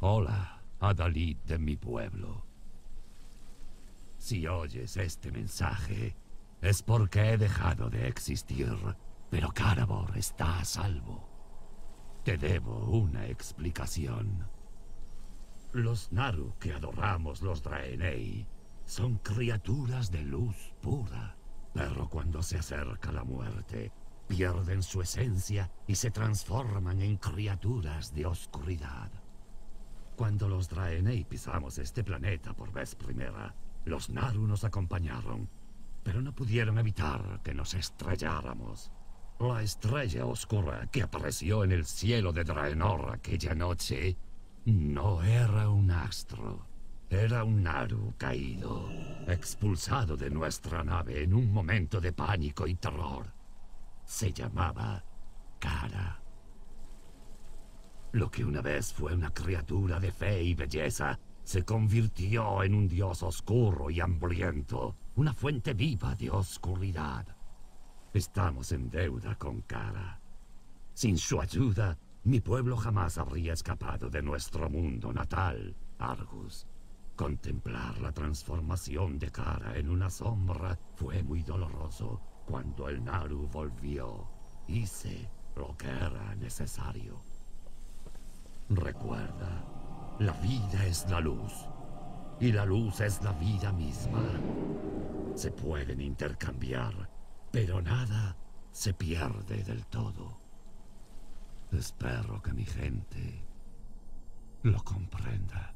Hola, Adalid de mi pueblo. Si oyes este mensaje, es porque he dejado de existir, pero Carabor está a salvo. Te debo una explicación. Los Naru que adoramos los Draenei son criaturas de luz pura, pero cuando se acerca la muerte, pierden su esencia y se transforman en criaturas de oscuridad. Cuando los Draenei pisamos este planeta por vez primera, los Naru nos acompañaron, pero no pudieron evitar que nos estrelláramos. La estrella oscura que apareció en el cielo de Draenor aquella noche no era un astro. Era un Naru caído, expulsado de nuestra nave en un momento de pánico y terror. Se llamaba Kara. Lo que una vez fue una criatura de fe y belleza se convirtió en un dios oscuro y hambriento, una fuente viva de oscuridad. Estamos en deuda con Kara. Sin su ayuda, mi pueblo jamás habría escapado de nuestro mundo natal, Argus. Contemplar la transformación de Kara en una sombra fue muy doloroso. Cuando el Naru volvió, hice lo que era necesario. Recuerda, la vida es la luz. Y la luz es la vida misma. Se pueden intercambiar, pero nada se pierde del todo. Espero que mi gente lo comprenda.